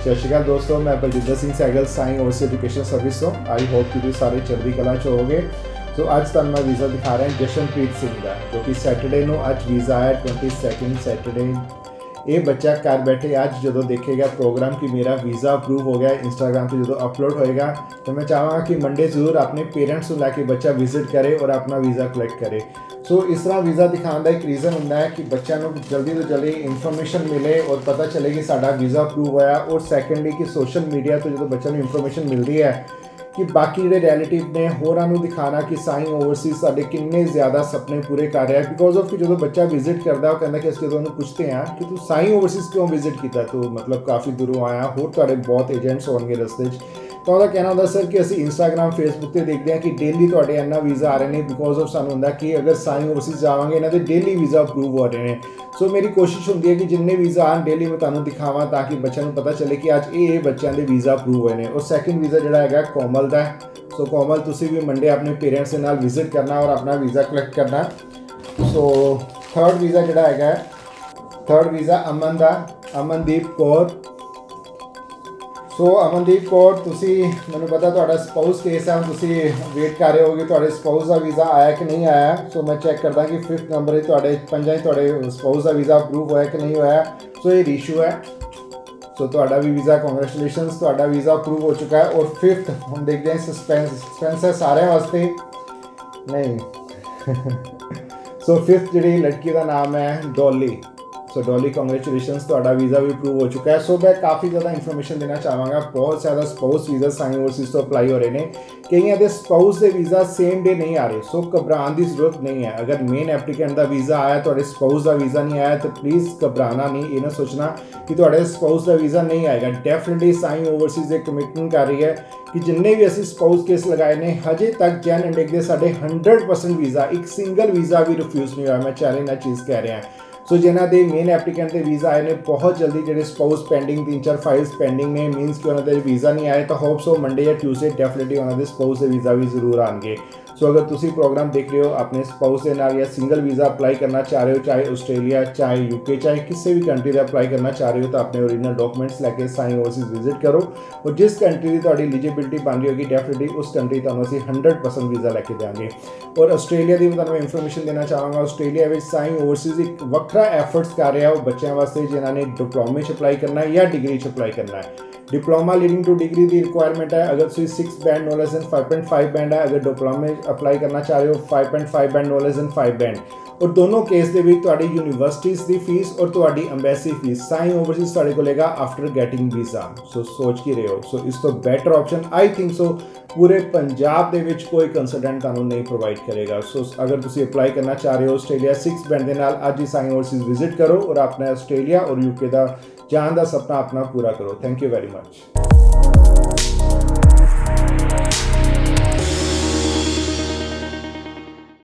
ਸਤਿ ਸ਼੍ਰੀ ਅਕਾਲ ਦੋਸਤੋ, ਮੈਂ Baljinder Singh Saigal Sai overseas education service ਤੋਂ। ਆਈ ਹੋਪ ਕਿ ਤੁਸੀਂ ਸਾਰੇ ਚੜ੍ਹਦੀ ਕਲਾ ਚ ਹੋਵੋਗੇ। ਸੋ ਅੱਜ ਤੁਹਾਨੂੰ ਮੈਂ ਵੀਜ਼ਾ ਦਿਖਾ ਰਿਹਾ ਜਸ਼ਨਪ੍ਰੀਤ ਸਿੰਘ ਦਾ, ਜੋ ਕਿ ਸੈਟਰਡੇ ਨੂੰ ਅੱਜ ਵੀਜ਼ਾ ਆਇਆ 22 ਸੈਟਰਡੇ ਇਹ ਬੱਚਾ ਘਰ ਬੈਠੇ ਅੱਜ ਜਦੋਂ ਦੇਖੇਗਾ ਪ੍ਰੋਗਰਾਮ ਕਿ ਮੇਰਾ ਵੀਜ਼ਾ ਅਪਰੂਵ ਹੋ ਗਿਆ ਇੰਸਟਾਗ੍ਰam ਤੇ ਜਦੋਂ ਅਪਲੋਡ ਹੋਏਗਾ, ਤਾਂ ਮੈਂ ਚਾਹਾਂਗਾ ਕਿ ਮੰਡੇ ਜ਼ਰੂਰ ਆਪਣੇ ਪੇਰੈਂਟਸ ਨੂੰ ਲੈ ਕੇ ਬੱਚਾ ਵਿਜ਼ਿਟ ਕਰੇ ਔਰ ਆਪਣਾ ਵੀਜ਼ਾ ਕਲੈਕਟ ਕਰੇ। ਸੋ ਇਸ ਤਰ੍ਹਾਂ ਵੀਜ਼ਾ ਦਿਖਾਉਣ ਦਾ ਇੱਕ ਰੀਜ਼ਨ ਹੁੰਦਾ ਹੈ ਕਿ ਬੱਚਿਆਂ ਨੂੰ ਜਲਦੀ ਤੋਂ ਜਲਦੀ ਇਨਫੋਰਮੇਸ਼ਨ ਮਿਲੇ ਔਰ ਪਤਾ ਚੱਲੇ ਕਿ ਸਾਡਾ ਵੀਜ਼ਾ ਅਪਰੂਵ ਹੋਇਆ ਔਰ ਸੈਕੰਡਲੀ ਕਿ ਸੋਸ਼ਲ ਮੀਡੀਆ ਤੋਂ ਜਦੋਂ ਬੱਚਿਆਂ ਨੂੰ ਇਨਫੋਰਮੇਸ਼ਨ ਮਿਲਦੀ ਹੈ ਕਿ ਬਾਕੀ ਜਿਹੜੇ ਰਿਲੇਟਿਵ ਨੇ, ਹੋਰਾਂ ਨੂੰ ਦਿਖਾਣਾ ਕਿ ਸਾਈਂ ਓਵਰਸੀਜ਼ ਸਾਡੇ ਕਿੰਨੇ ਜ਼ਿਆਦਾ ਸੁਪਨੇ ਪੂਰੇ ਕਰ ਰਿਹਾ ਬਿਕੋਜ਼ ਆਫ ਕਿ ਜਦੋਂ ਬੱਚਾ ਵਿਜ਼ਿਟ ਕਰਦਾ ਉਹ ਕਹਿੰਦਾ ਕਿ ਅਸੀਂ ਜਦੋਂ ਉਹਨੂੰ ਪੁੱਛਦੇ ਆ ਕਿ ਤੂੰ ਸਾਈਂ ਓਵਰਸੀਜ਼ ਕਿਉਂ ਵਿਜ਼ਿਟ ਕੀਤਾ? ਤੂੰ ਮਤਲਬ ਕਾਫੀ ਦੂਰੋਂ ਆਇਆ, ਹੋਰ ਤੁਹਾਡੇ ਬਹੁਤ ਏਜੰਟਸ ਹੋਣਗੇ ਰਸਤੇ 'ਚ। ਤਾਂ ਉਹਦਾ ਕਹਿਣਾ ਹੁੰਦਾ ਸਰ ਕਿ ਅਸੀਂ ਇੰਸਟਾਗ੍ਰam ਫੇਸਬੁੱਕ ਤੇ ਦੇਖਦੇ ਹਾਂ ਕਿ ਡੇਲੀ ਤੁਹਾਡੇ ਇੰਨਾ ਵੀਜ਼ਾ ਆ ਰਹੇ ਨੇ ਬਿਕੋਜ਼ ਆਫ ਸਾਨੂੰ ਹੁੰਦਾ ਕਿ ਅਗਰ ਸਾਈ ਓਵਰਸੀਜ਼ ਜਾਵਾਂਗੇ, ਇਹਨਾਂ ਦੇ ਡੇਲੀ ਵੀਜ਼ਾ ਅਪਰੂਵ ਹੋ ਰਹੇ ਨੇ। ਸੋ ਮੇਰੀ ਕੋਸ਼ਿਸ਼ ਹੁੰਦੀ ਹੈ ਕਿ ਜਿੰਨੇ ਵੀਜ਼ਾ ਆਣ ਡੇਲੀ ਮੈਂ ਤੁਹਾਨੂੰ ਦਿਖਾਵਾਂ ਤਾਂ ਕਿ ਬੱਚਿਆਂ ਨੂੰ ਪਤਾ ਚੱਲੇ ਕਿ ਅੱਜ ਇਹ ਇਹ ਬੱਚਿਆਂ ਦੇ ਵੀਜ਼ਾ ਅਪਰੂਵ ਹੋਏ ਨੇ। ਔਰ ਸੈਕਿੰਡ ਵੀਜ਼ਾ ਜਿਹੜਾ ਹੈਗਾ ਕੋਮਲ ਦਾ ਸੋ ਕੋਮਲ, ਤੁਸੀਂ ਵੀ ਮੰਡੇ ਆਪਣੇ ਪੇਰੈਂਟਸ ਦੇ ਨਾਲ ਵਿਜ਼ਿਟ ਕਰਨਾ ਔਰ ਆਪਣਾ ਵੀਜ਼ਾ ਕਲੈਕਟ ਕਰਨਾ। ਸੋ ਥਰਡ ਵੀਜ਼ਾ ਜਿਹੜਾ ਹੈਗਾ ਥਰਡ ਵੀਜ਼ਾ ਅਮਨ ਦਾ, ਅਮਨਦੀਪ ਕੌਰ। ਸੋ ਅਮਨਦੀਪ ਕੌਰ, ਤੁਸੀਂ ਮੈਨੂੰ ਪਤਾ ਤੁਹਾਡਾ ਸਪਾਊਸ ਕੇਸ ਹੈ ਤੁਸੀਂ ਵੇਟ ਕਰ ਰਹੇ ਹੋਗੇ, ਤੁਹਾਡੇ ਸਪਾਊਸ ਦਾ ਵੀਜ਼ਾ ਆਇਆ ਕਿ ਨਹੀਂ ਆਇਆ? ਸੋ ਮੈਂ ਚੈੱਕ ਕਰਦਾ ਕਿ 5th ਨੰਬਰ ਤੇ ਤੁਹਾਡੇ, ਪੰਜਾਂ ਹੀ ਤੁਹਾਡੇ ਸਪਾਊਸ ਦਾ ਵੀਜ਼ਾ ਅਪਰੂਵ ਹੋਇਆ ਕਿ ਨਹੀਂ ਹੋਇਆ। ਸੋ ਇਹ ਇਸ਼ੂ ਹੈ। ਸੋ ਤੁਹਾਡਾ ਵੀ ਵੀਜ਼ਾ ਕੰਗ੍ਰੈਚੁਲੇਸ਼ਨਸ ਤੁਹਾਡਾ ਵੀਜ਼ਾ ਅਪਰੂਵ ਹੋ ਚੁੱਕਾ ਹੈ ਔਰ 5th ਹੁਣ ਦੇਖਦੇ ਹਾਂ ਸਸਪੈਂਸ ਸਸਪੈਂਸ ਹੈ ਸਾਰਿਆਂ ਵਾਸਤੇ। ਨਹੀਂ। ਸੋ 5th ਜਿਹੜੀ ਲੜਕੀ ਦਾ ਨਾਮ ਹੈ, ਡੋਲੀ। ਸੋ ਡੋਲੀ ਕੰਗ੍ਰੈਚੁਲੇਸ਼ਨਸ ਤੁਹਾਡਾ ਵੀਜ਼ਾ ਵੀ ਅਪਰੂਵ ਹੋ ਚੁੱਕਾ ਹੈ। ਸੋ ਮੈਂ ਕਾਫੀ ਜ਼ਿਆਦਾ ਇਨਫੋਰਮੇਸ਼ਨ ਦੇਣਾ ਚਾਹਾਂਗਾ। ਬਹੁਤ ਜ਼ਿਆਦਾ ਸਪਾਊਸ ਵੀਜ਼ਾ ਸਾਈਨ ਓਵਰਸੀਜ਼ ਤੋਂ ਅਪਲਾਈ ਹੋ ਰਹੇ ਨੇ। ਕਈਆਂ ਦੇ ਸਪਾਊਸ ਦੇ ਵੀਜ਼ਾ ਸੇਮ ਡੇ ਨਹੀਂ ਆ ਰਹੇ। ਸੋ ਘਬਰਾਉਣ ਦੀ ਜ਼ਰੂਰਤ ਨਹੀਂ ਹੈ। ਅਗਰ ਮੇਨ ਐਪਲੀਕੈਂਟ ਦਾ ਵੀਜ਼ਾ ਆਇਆ, ਤੁਹਾਡੇ ਸਪਾਊਸ ਦਾ ਵੀਜ਼ਾ ਨਹੀਂ ਆਇਆ, ਤਾਂ ਪਲੀਜ਼ ਘਬਰਾਣਾ ਨਹੀਂ। ਇਹ ਨਾ ਸੋਚਣਾ ਕਿ ਤੁਹਾਡੇ ਸਪਾਊਸ ਦਾ ਵੀਜ਼ਾ ਨਹੀਂ ਆਏਗਾ। ਡੈਫੀਨਿਟਲੀ ਸਾਈਨ ਓਵਰਸੀਜ਼ ਦੇ ਕਮਿਟਮੈਂਟ ਕਰ ਰਹੀ ਹੈ ਕਿ ਜਿੰਨੇ ਵੀ ਅਸੀਂ ਸਪਾਊਸ ਕੇਸ ਲਗਾਏ ਨੇ, ਹਜੇ ਤੱਕ ਜੈਨ ਇੰਡੈਕ ਦੇ ਸਾਡੇ 100% ਵੀਜ਼ਾ ਇੱਕ ਸਿੰਗਲ ਵੀਜ਼ਾ ਵੀ ਰਿਫਿਊਜ਼ ਨਹੀਂ ਹੋਇਆ। ਮੈਂ ਚੈਲੰਜ ਨਾਲ ਚੀਜ਼ ਕਹਿ ਰਿਹਾ। ਸੋ ਜਿਨ੍ਹਾਂ ਦੇ ਮੇਨ ਐਪਲੀਕੈਂਟ ਦੇ ਵੀਜ਼ਾ ਆਏ ਨੇ, ਬਹੁਤ ਜਲਦੀ ਜਿਹੜੇ ਸਪਾਊਸ ਪੈਂਡਿੰਗ ਤਿੰਨ ਚਾਰ ਫਾਈਲਸ ਪੈਂਡਿੰਗ ਨੇ ਮੀਨਸ ਕਿ ਉਹਨਾਂ ਦੇ ਵੀਜ਼ਾ ਨਹੀਂ ਆਏ, ਤਾਂ ਹੋਪ ਸੋ ਮੰਡੇ ਜਾਂ ਟਿਊਜ਼ਡੇ ਡੈਫੀਨਿਟਲੀ ਉਹਨਾਂ ਦੇ ਸਪਾਊਸ ਦੇ ਵੀਜ਼ਾ ਵੀ ਜ਼ਰੂਰ ਆਣਗੇ ਸੋ ਅਗਰ ਤੁਸੀਂ ਪ੍ਰੋਗਰਾਮ ਦੇਖ ਰਹੇ ਹੋ ਆਪਣੇ ਸਪਾਊਸ ਦੇ ਨਾਲ ਜਾਂ ਸਿੰਗਲ ਵੀਜ਼ਾ ਅਪਲਾਈ ਕਰਨਾ ਚਾਹ ਰਹੇ ਹੋ ਚਾਹੇ ਆਸਟ੍ਰੇਲੀਆ ਚਾਹੇ ਯੂਕੇ ਚਾਹੇ ਕਿਸੇ ਵੀ ਕੰਟਰੀ ਦਾ ਅਪਲਾਈ ਕਰਨਾ ਚਾਹ ਰਹੇ ਹੋ ਤਾਂ ਆਪਣੇ ਓਰੀਜਨਲ ਡਾਕੂਮੈਂਟਸ ਲੈ ਕੇ ਸਾਈਨ ਓਵਰਸੀਜ਼ ਵਿਜ਼ਿਟ ਕਰੋ ਔਰ ਜਿਸ ਕੰਟਰੀ ਦੀ ਤੁਹਾਡੀ ਐਲੀਜੀਬਿਲਟੀ ਬਣ ਰਹੀ ਹੋਗੀ ਡੈਫੀਨਿਟਲੀ ਉਸ ਕੰਟਰੀ ਤੁਹਾਨੂੰ ਅਸੀਂ 100% ਵੀਜ਼ਾ ਲੈ ਕੇ ਦੇਵਾਂਗੇ ਔਰ ਆਸਟ੍ਰੇਲੀਆ ਦੀ ਵੀ ਤੁਹਾਨੂੰ ਇਨਫੋਰਮੇਸ਼ਨ ਦੇਣਾ ਚਾਹਾਂਗਾ ਆਸਟ੍ਰੇਲੀਆ ਵਿੱਚ ਸਾਈਨ ਓਵਰਸੀਜ਼ ਇੱਕ ਵੱਖਰਾ ਐਫਰਟਸ ਕਰ ਰਿਹਾ ਉਹ ਬੱਚਿਆਂ ਵਾਸਤੇ ਜਿਨ੍ਹਾਂ ਨੇ ਡਿਪਲੋਮੇ 'ਚ ਅਪਲਾਈ ਕਰਨਾ ਹੈ ਜਾਂ ਡਿਗਰੀ 'ਚ ਅਪਲਾਈ ਕਰਨਾ ਹੈ ਡਿਪਲੋਮਾ ਲੀਡਿੰਗ ਟੂ ਡਿਗਰੀ ਦੀ ਰਿਕੁਆਇਰਮੈਂਟ ਹੈ ਅਗਰ ਤੁਸੀਂ 6 band no less than 5.5 band ਹੈ ਅਗਰ ਡਿਪਲੋਮੇ ਅਪਲਾਈ ਕਰਨਾ ਚਾਹ ਰਹੇ ਹੋ 5.5 band no less than 5 band ਔਰ ਦੋਨੋਂ ਕੇਸ ਦੇ ਵਿੱਚ ਤੁਹਾਡੀ ਯੂਨੀਵਰਸਿਟੀਜ਼ ਦੀ ਫੀਸ ਔਰ ਤੁਹਾਡੀ ਐਮਬੈਸੀ ਫੀਸ ਸਾਈਨ ਓਵਰਸੀਜ਼ ਤੁਹਾਡੇ ਕੋਲ ਹੈਗਾ ਆਫਟਰ ਗੈਟਿੰਗ ਵੀਜ਼ਾ ਸੋ ਸੋਚ ਕੀ ਰਹੇ ਹੋ ਸੋ ਇਸ ਤੋਂ better option I think so ਪੂਰੇ ਪੰਜਾਬ ਦੇ ਵਿੱਚ ਕੋਈ ਕੰਸਲਟੈਂਟ ਤੁਹਾਨੂੰ ਨਹੀਂ ਪ੍ਰੋਵਾਈਡ ਕਰੇਗਾ ਸੋ ਅਗਰ ਤੁਸੀਂ ਅਪਲਾਈ ਕਰਨਾ ਚਾਹ ਰਹੇ ਹੋ ਆਸਟ੍ਰੇਲੀਆ 6 ਬੈਂਡ ਦੇ ਨਾਲ ਅੱਜ ਹੀ ਸਾਈਨ ਓਵਰਸੀਜ਼ ਵਿਜ਼ਿਟ ਕਰੋ ਔਰ ਆਪਣਾ ਆਸਟ੍ਰੇਲੀਆ ਔਰ ਯੂਕੇ ਦਾ ਜਾਣ ਦਾ ਸੁਪਨਾ ਆਪਣਾ ਪੂਰਾ ਕਰੋ। Thank you very much